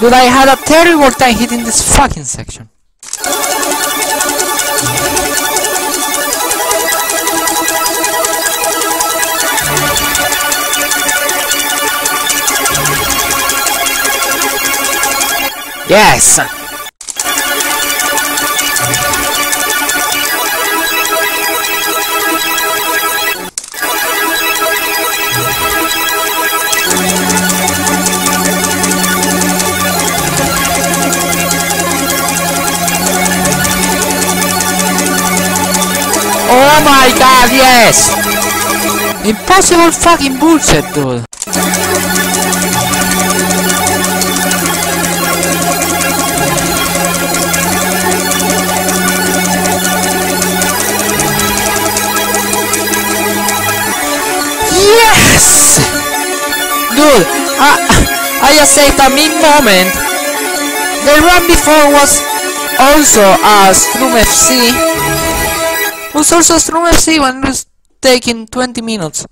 Dude, I had a terrible time hitting this fucking section. Yes! Oh my god, yes! Impossible fucking bullshit, dude. Yes! Dude, I, I just saved a mid moment. The run before was also a Strum FC. Was also Strum FC when it was taking 20 minutes.